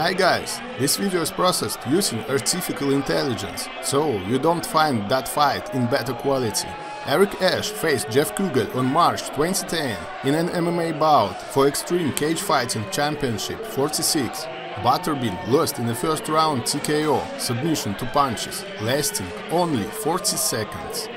Hi guys, this video is processed using artificial intelligence, so you don't find that fight in better quality. Erik Esch faced Jeff Kugel on March 2010 in an MMA bout for Xtreme Cagefighting Championship 46. Butterbean lost in the first round TKO, submission to punches, lasting only 40 seconds.